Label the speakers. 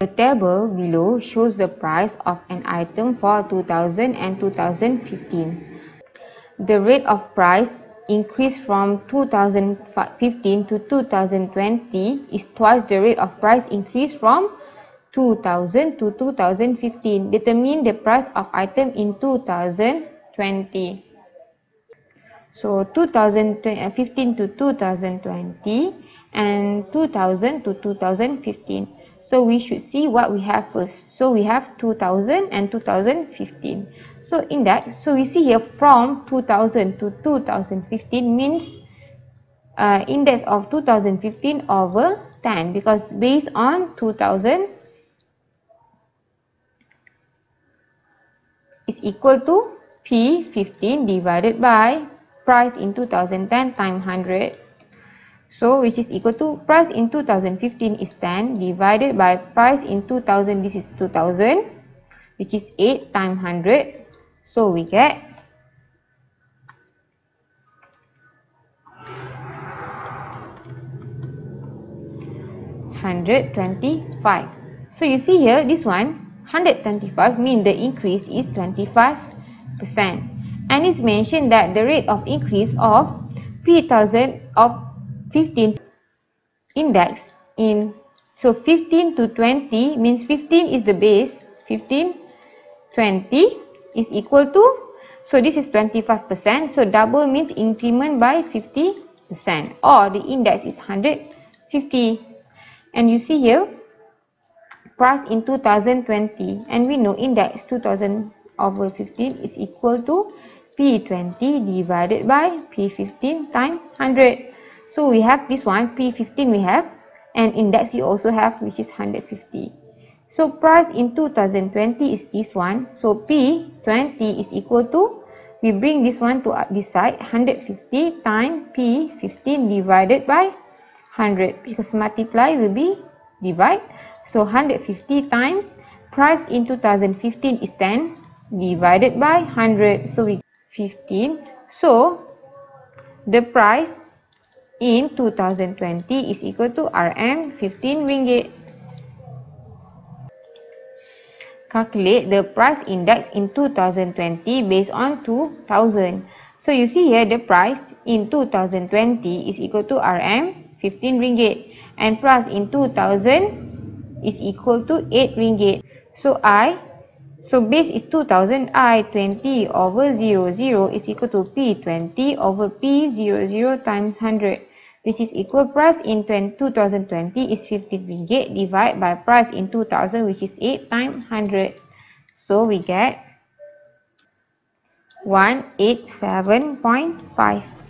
Speaker 1: The table below shows the price of an item for 2000 and 2015. The rate of price increase from 2015 to 2020 is twice the rate of price increase from 2000 to 2015. Determine the price of item in 2020. So 2015 to 2020 and 2000 to 2015. So we should see what we have first. So we have 2000 and 2015. So in that, so we see here from 2000 to 2015 means uh, index of 2015 over 10 because based on 2000 is equal to P15 divided by price in 2010 times 100 so which is equal to price in 2015 is 10 divided by price in 2000 this is 2000 which is 8 times 100. So we get Hundred twenty-five. So you see here, this one one, hundred twenty-five mean the increase is twenty-five percent, and it's mentioned that the rate of increase of p thousand of 15 index in so 15 to 20 means 15 is the base 15 20 is equal to so this is 25 percent so double means increment by 50 percent or the index is 150 and you see here price in 2020 and we know index 2000 over 15 is equal to p20 divided by p15 times 100 so we have this one P15 we have and index you also have which is 150. So price in 2020 is this one. So P20 is equal to we bring this one to this side 150 times P15 divided by 100 because multiply will be divide. So 150 times price in 2015 is 10 divided by 100. So we 15. So the price in 2020 is equal to Rm 15 ringgit. Calculate the price index in 2020 based on 2000. So you see here the price in 2020 is equal to Rm 15 ringgit and price in 2000 is equal to 8 ringgit. So I so base is 2000 I 20 over 0 0 is equal to P 20 over P 0 0 times 100 which is equal price in 2020 is 15 ringgit divided by price in 2000 which is 8 times 100 so we get 187.5